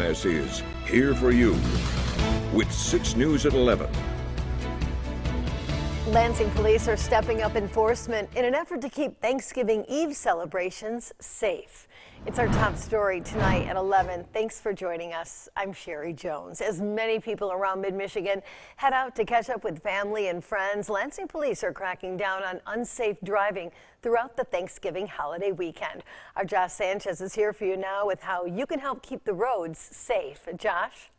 Is here for you with 6 News at 11. Lansing police are stepping up enforcement in an effort to keep Thanksgiving Eve celebrations safe. It's our top story tonight at 11. Thanks for joining us. I'm Sherry Jones. As many people around mid Michigan head out to catch up with family and friends, Lansing police are cracking down on unsafe driving throughout the Thanksgiving holiday weekend. Our Josh Sanchez is here for you now with how you can help keep the roads safe. Josh?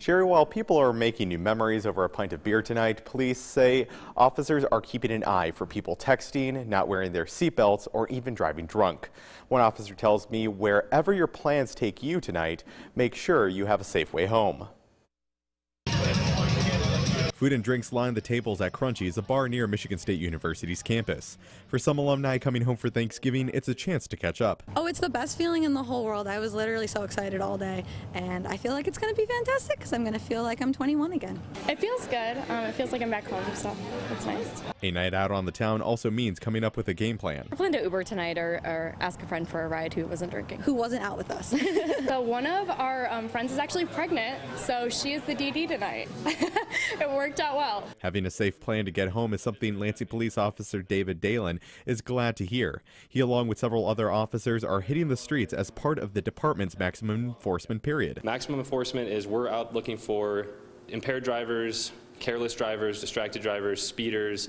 Sherry, while people are making new memories over a pint of beer tonight, police say officers are keeping an eye for people texting, not wearing their seatbelts, or even driving drunk. One officer tells me wherever your plans take you tonight, make sure you have a safe way home. Food and drinks line the tables at Crunchy's, a bar near Michigan State University's campus. For some alumni coming home for Thanksgiving, it's a chance to catch up. Oh, it's the best feeling in the whole world. I was literally so excited all day, and I feel like it's going to be fantastic because I'm going to feel like I'm 21 again. It feels good. Um, it feels like I'm back home, so it's nice. A night out on the town also means coming up with a game plan. I plan to Uber tonight or, or, ask a friend for a ride who wasn't drinking. Who wasn't out with us. so one of our um, friends is actually pregnant, so she is the DD tonight. it worked out well. Having a safe plan to get home is something Lansing Police Officer David Dalen is glad to hear. He, along with several other officers, are hitting the streets as part of the department's maximum enforcement period. Maximum enforcement is we're out looking for impaired drivers, careless drivers, distracted drivers, speeders,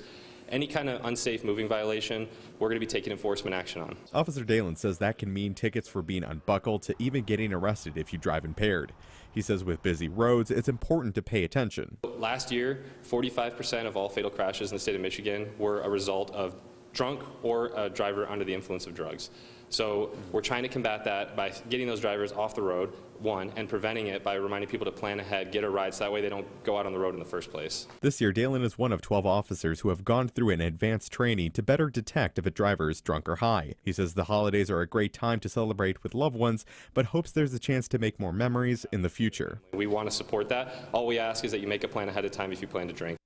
any kind of unsafe moving violation, we're going to be taking enforcement action on. Officer Dalen says that can mean tickets for being unbuckled to even getting arrested if you drive impaired. He says with busy roads, it's important to pay attention. Last year, 45% of all fatal crashes in the state of Michigan were a result of drunk or a driver under the influence of drugs. So we're trying to combat that by getting those drivers off the road, one, and preventing it by reminding people to plan ahead, get a ride, so that way they don't go out on the road in the first place. This year, Dalen is one of 12 officers who have gone through an advanced training to better detect if a driver is drunk or high. He says the holidays are a great time to celebrate with loved ones, but hopes there's a chance to make more memories in the future. We want to support that. All we ask is that you make a plan ahead of time if you plan to drink.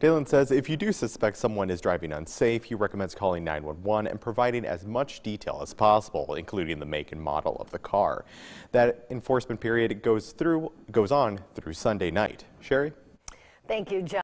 Dalen says if you do suspect someone is driving unsafe, he recommends calling 911 and providing as much detail as possible, including the make and model of the car. That enforcement period goes through goes on through Sunday night. Sherry? Thank you, John.